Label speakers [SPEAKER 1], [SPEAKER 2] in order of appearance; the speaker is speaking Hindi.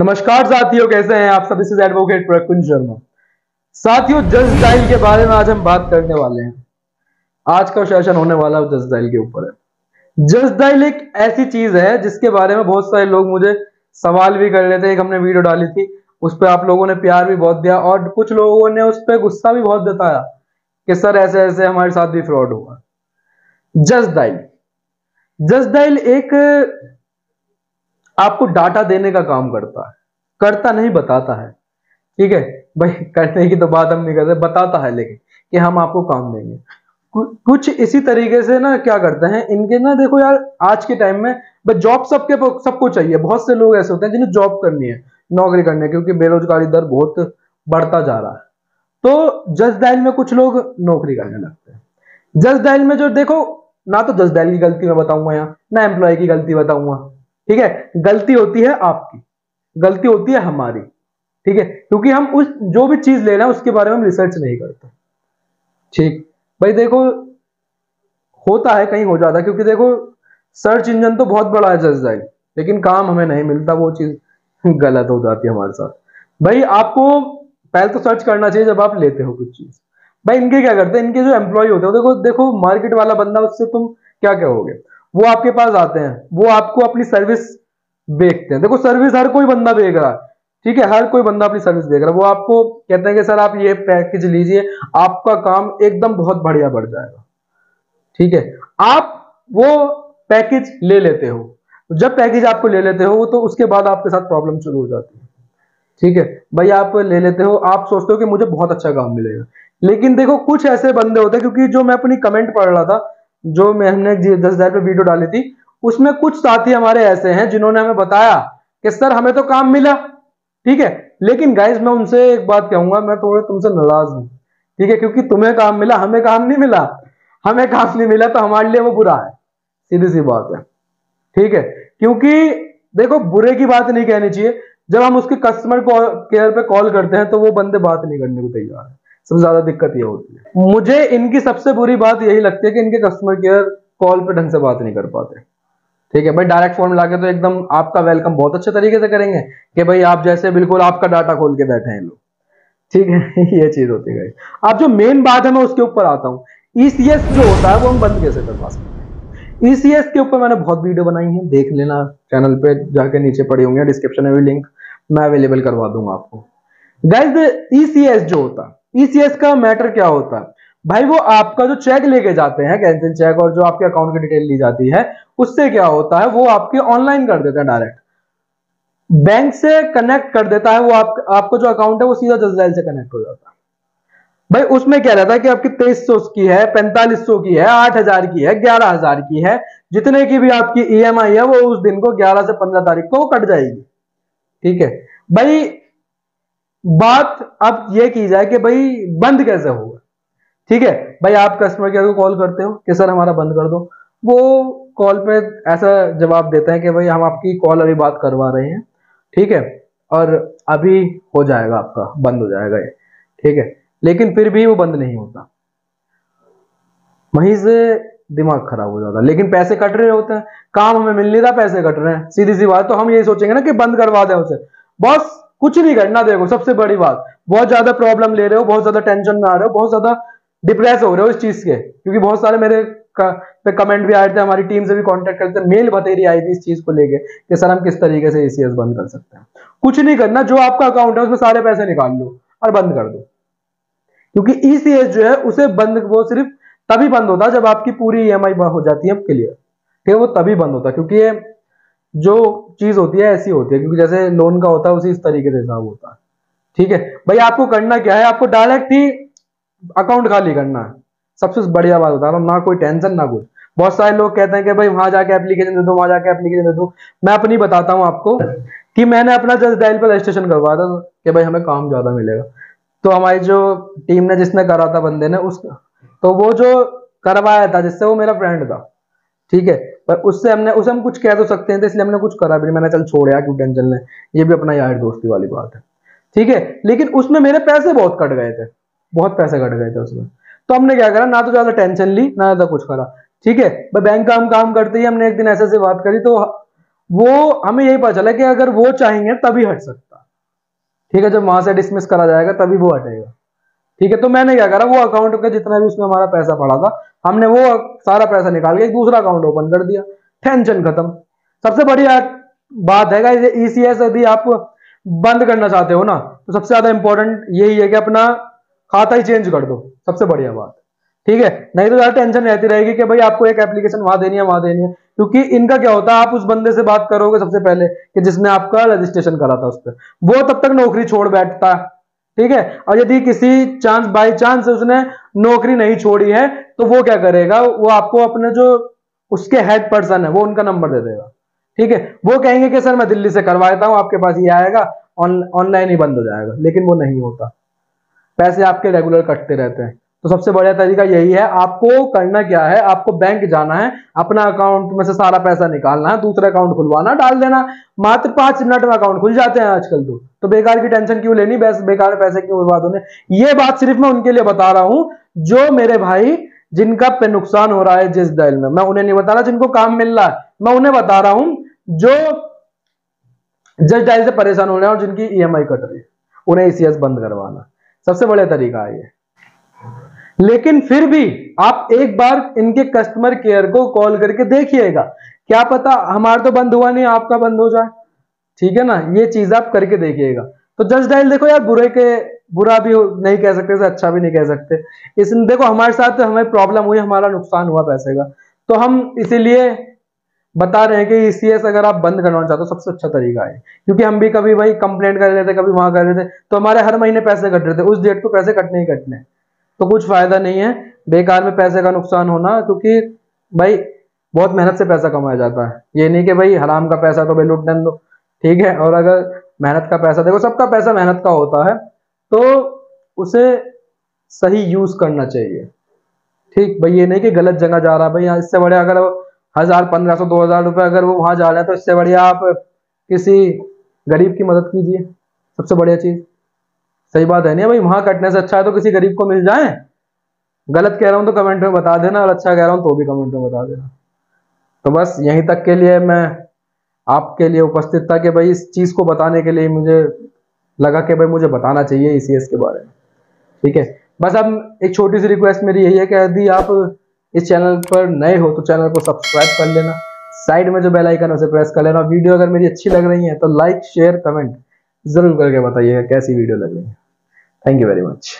[SPEAKER 1] नमस्कार साथियों, कैसे हैं आप सभी से एडवोकेट प्रकुंज शर्मा साथियों जज डायल के बारे में आज हम बात करने वाले हैं। आज का सेशन होने वाला जज डायल के ऊपर है। जज डायल एक ऐसी चीज़ है जिसके बारे में बहुत सारे लोग मुझे सवाल भी कर रहे थे एक हमने वीडियो डाली थी, उस पर आप लोगों ने प्यार भी बहुत दिया और कुछ लोगों ने उस पर गुस्सा भी बहुत जताया कि सर, ऐसे ऐसे हमारे साथ भी फ्रॉड हुआ। जज डायल। जज डायल एक आपको डाटा देने का काम करता है। करता नहीं, बताता है। ठीक है? भाई करने की तो बात हम नहीं करते, बताता है लेकिन कि हम आपको काम देंगे। कुछ इसी तरीके से ना क्या करते हैं, इनके ना देखो यार, आज के टाइम में जॉब सबके सबको चाहिए। बहुत से लोग ऐसे होते हैं जिन्हें जॉब करनी है, नौकरी करनी है, क्योंकि बेरोजगारी दर बहुत बढ़ता जा रहा है। तो जज डायल में कुछ लोग नौकरी करने लगते हैं। जज डायल में जो देखो, ना तो जज डायल की गलती मैं बताऊँगा यहाँ, ना एम्प्लॉय की गलती बताऊँगा। ठीक है? गलती होती है आपकी। गलती होती है हमारी। ठीक है? क्योंकि हम उस, जो भी चीज़ ले रहे हैं, उसके बारे में हम रिसर्च नहीं करते। ठीक? भाई देखो, होता है कहीं हो जाता है, क्योंकि देखो सर्च इंजन तो बहुत बड़ा है जज डायल लेकिन काम हमें नहीं मिलता, वो चीज़ गलत हो जाती है हमारे साथ। भाई, आपको पहले तो सर्च करना चाहिए जब आप लेते हो कुछ चीज़। भाई, इनके क्या करते हैं? इनके जो एम्प्लॉय होते हैं देखो देखो मार्केट वाला बंदा, उससे तुम क्या कहोगे? वो आपके पास आते हैं, वो आपको अपनी सर्विस बेचते हैं। देखो सर्विस हर कोई बंदा बेच रहा है, ठीक है? हर कोई बंदा अपनी सर्विस देख रहा है। वो आपको कहते हैं कि, सर, आप ये पैकेज लीजिए, आपका काम एकदम बहुत बढ़िया बढ़ जाएगा। ठीक है? आप वो पैकेज ले लेते हो। जब पैकेज आपको ले लेते हो तो उसके बाद आपके साथ प्रॉब्लम शुरू हो जाती है। ठीक है? भाई, आप ले लेते हो, आप सोचते हो कि मुझे बहुत अच्छा काम मिलेगा। लेकिन देखो, कुछ ऐसे बंदे होते हैं, क्योंकि जो मैं अपनी कमेंट पढ़ रहा था जो मैं हमने दस हज़ार पे वीडियो डाली थी, उसमें कुछ साथी हमारे ऐसे हैं जिन्होंने हमें बताया कि, सर, हमें तो काम मिला। ठीक है? लेकिन गाइज़ मैं उनसे एक बात कहूँगा, मैं थोड़े तुमसे नाराज़ हूँ। ठीक है? क्योंकि तुम्हें काम मिला, हमें काम नहीं मिला। हमें काम नहीं मिला तो हमारे लिए वो बुरा है। सीधी सी बात है। ठीक है? क्योंकि देखो, बुरे की बात नहीं कहनी चाहिए। जब हम उसके कस्टमर केयर पे कॉल करते हैं तो वो बंदे बात नहीं करने को तैयार है। सबसे ज़्यादा दिक्कत ये होती है। मुझे इनकी सबसे बुरी बात यही लगती है कि इनके कस्टमर केयर कॉल पे ढंग से बात नहीं कर पाते। ठीक है, भाई डायरेक्ट फ़ोन मिला के तो एकदम आपका वेलकम बहुत अच्छे तरीके से करेंगे कि भाई आप जैसे बिल्कुल आपका डाटा खोल के बैठे हैं लोग। ठीक है, ये चीज़ होती है अब जो मेन बात है, मैं उसके ऊपर आता हूँ। ईसीएस e जो होता है, वो हम बंद कैसे करवा सकते हैं? ईसीएस e के ऊपर मैंने बहुत वीडियो बनाई है, देख लेना चैनल पे जाके नीचे पड़ी होंगे डिस्क्रिप्शन में भी लिंक मैं अवेलेबल करवा दूँगा आपको। गाइज़ ईसीएस e जो होता है ईसीएस का मैटर क्या होता है? भाई वो आपका जो चेक लेके जाते हैं कैंसिल चेक और जो आपके अकाउंट की डिटेल ली जाती है उससे क्या होता है? वो आपके ऑनलाइन कर देते हैं डायरेक्ट बैंक से कनेक्ट कर देता है वो आप, आपको जो अकाउंट है वो सीधा जजाइल से कनेक्ट हो जाता है. भाई उसमें क्या रहता है कि आपकी तेईस सौ की है पैंतालीस सौ की है आठ हज़ार की है ग्यारह हज़ार की है जितने की भी आपकी ईएमआई है वो उस दिन को ग्यारह से पंद्रह तारीख को कट जाएगी. ठीक है? भाई बात अब यह की जाए कि भाई बंद कैसे होगा? ठीक है, भाई आप कस्टमर केयर को कॉल करते हो कि, सर, हमारा बंद कर दो। वो कॉल पे ऐसा जवाब देते हैं कि, भाई, हम आपकी कॉल अभी बात करवा रहे हैं। ठीक है, और अभी हो जाएगा आपका, बंद हो जाएगा ये। ठीक है, लेकिन फिर भी वो बंद नहीं होता। वहीं से दिमाग खराब हो जाता। लेकिन पैसे कट रहे होते हैं, काम हमें मिल नहीं रहा, पैसे कट रहे हैं। सीधी सी बात तो हम यही सोचेंगे ना कि बंद करवा दें उसे। बॉस कुछ नहीं करना देखो, सबसे बड़ी बात। बहुत ज़्यादा प्रॉब्लम ले रहे हो, बहुत ज़्यादा टेंशन में आ रहे हो, बहुत ज़्यादा डिप्रेस हो रहे हो इस चीज़ के। क्योंकि बहुत सारे मेरे पे कमेंट भी आए थे, हमारी टीम से भी कांटेक्ट करते मेल बतेरी आई थी इस चीज़ को लेके कि सर हम किस तरीके से एसीएस बंद कर सकते हैं। कुछ नहीं करना, जो आपका अकाउंट है, उसमें सारे पैसे निकाल लो और बंद कर दो। क्योंकि ईसीएस जो है, उसे बंद, वो सिर्फ़ तभी बंद होता है जब आपकी पूरी ईएमआई हो जाती है क्लियर ठीक है, वो तभी बंद होता है क्योंकि ये जो चीज़ होती है, ऐसी होती है, क्योंकि जैसे लोन का होता है, उसी इस तरीके से हिसाब होता है। ठीक है? भाई, आपको करना क्या है? आपको डायरेक्ट ही अकाउंट खाली करना है। सबसे बढ़िया बात बता रहा हूँ, ना कोई टेंशन, ना कुछ। बहुत सारे लोग कहते हैं कि भाई, वहाँ जाके एप्लीकेशन दे दो, वहाँ जाके एप्लीकेशन दे दो। मैं अपनी बताता हूँ आपको कि मैंने अपना जस्ट डायल पर रजिस्ट्रेशन करवाया था कि भाई, हमें काम ज़्यादा मिलेगा। तो हमारी जो टीम ने जिसने करा था बंदे ने, उस तो वो जो करवाया था, जिससे वो मेरा फ्रेंड था, ठीक है? पर उससे हमने, उसे हम कुछ कह तो सकते हैं तो इसलिए हमने कुछ करा भी मैंने चल छोड़ क्यों टेंशन ले ये भी अपना यार दोस्ती वाली बात है। ठीक है? लेकिन उसमें मेरे पैसे बहुत कट गए थे। बहुत पैसे कट गए थे उसमें। तो हमने क्या करा? ना तो ज़्यादा टेंशन ली, ना ज़्यादा कुछ करा। ठीक है? बैंक का हम काम करते ही हमने एक दिन ऐसे से बात करी तो वो, हमें यही पता चला कि अगर वो चाहेंगे तभी हट सकता। ठीक है? जब वहाँ से डिसमिस करा जाएगा तभी वो हटेगा। ठीक है? तो मैंने क्या करा? वो अकाउंट का जितना भी उसमें हमारा पैसा पड़ा था हमने वो सारा पैसा निकाल के एक दूसरा अकाउंट ओपन कर दिया। टेंशन खत्म। सबसे बढ़िया बात है ईसीएस e यदि आप बंद करना चाहते हो ना तो सबसे ज़्यादा इंपॉर्टेंट यही है कि अपना खाता ही चेंज कर दो। सबसे बढ़िया बात। ठीक है? नहीं तो ज़्यादा टेंशन रहती रहेगी कि भाई आपको एक एप्लीकेशन वहाँ देनी है, वहाँ देनी है। क्योंकि इनका क्या होता है, आप उस बंदे से बात करोगे सबसे पहले कि जिसने आपका रजिस्ट्रेशन करा था उस पर। वो तब तक नौकरी छोड़ बैठता है। ठीक है? और यदि किसी चांस बाई चांस उसने नौकरी नहीं छोड़ी है तो वो क्या करेगा? वो आपको अपने जो उसके हेड पर्सन है, वो उनका नंबर दे देगा। ठीक है? वो कहेंगे कि, सर, मैं दिल्ली से करवा देता हूँ, आपके पास ये आएगा ऑनलाइन ही बंद हो जाएगा। लेकिन वो नहीं होता। पैसे आपके रेगुलर कटते रहते हैं। तो सबसे बढ़िया तरीका यही है, आपको करना क्या है, आपको बैंक जाना है, अपना अकाउंट में से सारा पैसा निकालना है, दूसरा अकाउंट खुलवाना, डाल देना, मात्र पाँच मिनट में अकाउंट खुल जाते हैं आजकल तो। तो बेकार की टेंशन क्यों लेनी बेकार पैसे क्यों बर्बाद होने ये बात सिर्फ़ मैं उनके लिए बता रहा हूँ, जो मेरे भाई, जिनका पे नुकसान हो रहा है जिस दल में। मैं उन्हें नहीं बता रहा जिनको काम मिल रहा है, मैं उन्हें बता रहा हूँ, जो जिस डायल से परेशान हो रहे हैं और जिनकी ईएमआई कट रही है, उन्हें ईसीएस बंद करवाना। सबसे बढ़िया तरीका है ये। लेकिन फिर भी आप एक बार इनके कस्टमर केयर को कॉल करके देखिएगा। क्या पता हमारा तो बंद हुआ नहीं, आपका बंद हो जाए। ठीक है ना? ये चीज़ आप करके देखिएगा। तो जस्ट डायल देखो यार, बुरे के, बुरा भी नहीं कह सकते अच्छा भी नहीं कह सकते। इस देखो, हमारे साथ हमें प्रॉब्लम हुई, हमारा नुकसान हुआ पैसे का। तो हम इसीलिए बता रहे हैं कि ईसीएस अगर आप बंद करवाना चाहते हो, सबसे अच्छा तरीका है। क्योंकि हम भी कभी भाई कंप्लेंट कर रहे थे, कभी वहाँ कर रहे थे तो हमारे हर महीने पैसे कट रहे थे। उस डेट को पैसे कटने ही कटने तो कुछ फ़ायदा नहीं है। बेकार में पैसे का नुकसान होना, क्योंकि भाई, बहुत मेहनत से पैसा कमाया जाता है। ये नहीं कि भाई, हराम का पैसा तो भाई लुटने दो। ठीक है, और अगर मेहनत का पैसा, देखो सबका पैसा मेहनत का होता है तो उसे सही यूज़ करना चाहिए। ठीक, भाई, ये नहीं कि गलत जगह जा रहा है, भाई इससे बढ़िया अगर हज़ार, पंद्रह सौ, दो हज़ार रुपये अगर वो वहाँ जा रहे हैं तो इससे बढ़िया आप किसी गरीब की मदद कीजिए। सबसे बढ़िया चीज़। सही बात है नहीं भाई? वहाँ कटने से अच्छा है तो किसी गरीब को मिल जाए। गलत कह रहा हूँ तो कमेंट में बता देना, और अच्छा कह रहा हूँ तो भी कमेंट में बता देना। तो बस यहीं तक के लिए मैं आपके लिए उपस्थित था कि भाई इस चीज़ को बताने के लिए मुझे लगा कि भाई मुझे बताना चाहिए ईसीएस के बारे में। ठीक है? बस अब एक छोटी सी रिक्वेस्ट मेरी यही है कि यदि आप इस चैनल पर नए हो तो चैनल को सब्सक्राइब कर लेना। साइड में जो बेल आइकन है उसे प्रेस कर लेना। वीडियो अगर मेरी अच्छी लग रही है तो लाइक शेयर कमेंट ज़रूर करके बताइएगा कैसी वीडियो लग रही है। Thank you very much